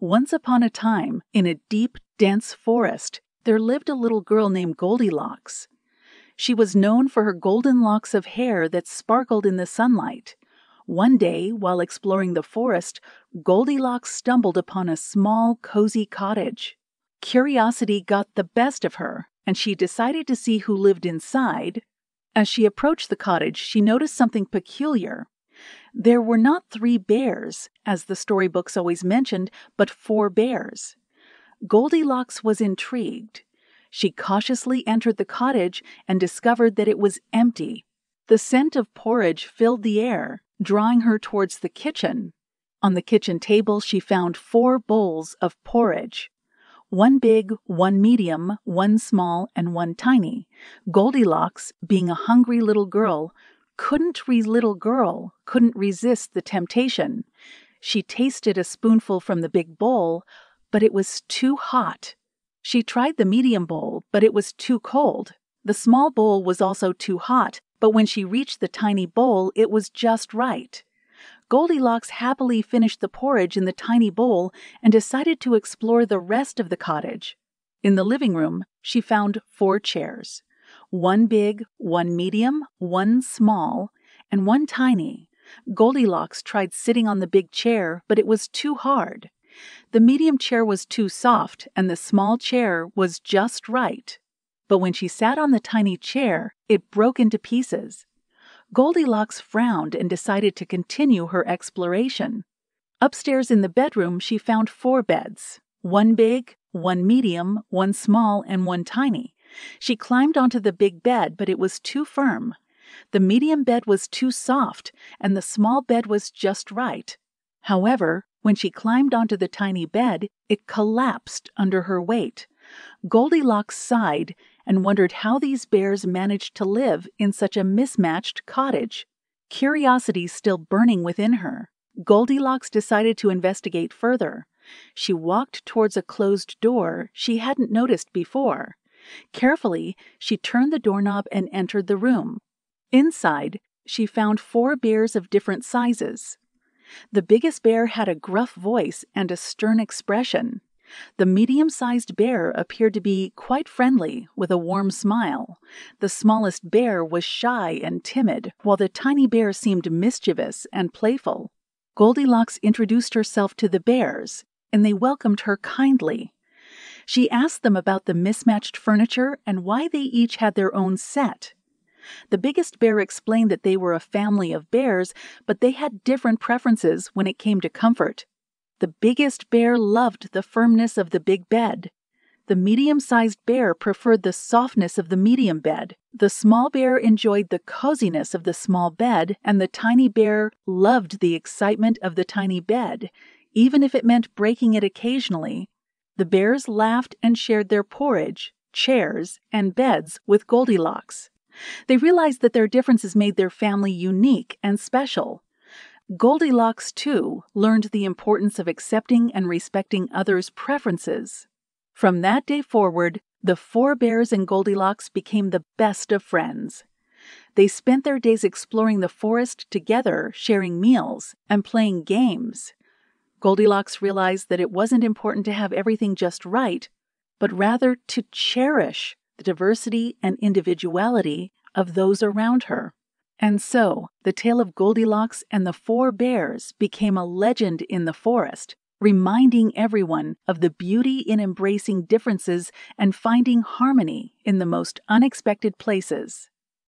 Once upon a time, in a deep, dense forest, there lived a little girl named Goldilocks. She was known for her golden locks of hair that sparkled in the sunlight. One day, while exploring the forest, Goldilocks stumbled upon a small, cozy cottage. Curiosity got the best of her, and she decided to see who lived inside. As she approached the cottage, she noticed something peculiar. There were not three bears, as the storybooks always mentioned, but four bears. Goldilocks was intrigued. She cautiously entered the cottage and discovered that it was empty. The scent of porridge filled the air, drawing her towards the kitchen. On the kitchen table, she found four bowls of porridge one big, one medium, one small, and one tiny. Goldilocks, being a hungry little girl, couldn't re little girl couldn't resist the temptation. She tasted a spoonful from the big bowl, but it was too hot. She tried the medium bowl, but it was too cold. The small bowl was also too hot, but when she reached the tiny bowl, it was just right. Goldilocks happily finished the porridge in the tiny bowl and decided to explore the rest of the cottage. In the living room, she found four chairs one big, one medium, one small, and one tiny. Goldilocks tried sitting on the big chair, but it was too hard. The medium chair was too soft, and the small chair was just right. But when she sat on the tiny chair, it broke into pieces. Goldilocks frowned and decided to continue her exploration. Upstairs in the bedroom, she found four beds one big, one medium, one small, and one tiny. She climbed onto the big bed, but it was too firm. The medium bed was too soft, and the small bed was just right. However, when she climbed onto the tiny bed, it collapsed under her weight. Goldilocks sighed and wondered how these bears managed to live in such a mismatched cottage. Curiosity still burning within her, Goldilocks decided to investigate further. She walked towards a closed door she hadn't noticed before. Carefully, she turned the doorknob and entered the room. Inside, she found four bears of different sizes. The biggest bear had a gruff voice and a stern expression. The medium sized bear appeared to be quite friendly, with a warm smile. The smallest bear was shy and timid, while the tiny bear seemed mischievous and playful. Goldilocks introduced herself to the bears, and they welcomed her kindly. She asked them about the mismatched furniture and why they each had their own set. The biggest bear explained that they were a family of bears, but they had different preferences when it came to comfort. The biggest bear loved the firmness of the big bed. The medium sized bear preferred the softness of the medium bed. The small bear enjoyed the coziness of the small bed, and the tiny bear loved the excitement of the tiny bed, even if it meant breaking it occasionally. The bears laughed and shared their porridge, chairs, and beds with Goldilocks. They realized that their differences made their family unique and special. Goldilocks, too, learned the importance of accepting and respecting others' preferences. From that day forward, the four bears and Goldilocks became the best of friends. They spent their days exploring the forest together, sharing meals, and playing games. Goldilocks realized that it wasn't important to have everything just right, but rather to cherish the diversity and individuality of those around her. And so, the tale of Goldilocks and the Four Bears became a legend in the forest, reminding everyone of the beauty in embracing differences and finding harmony in the most unexpected places.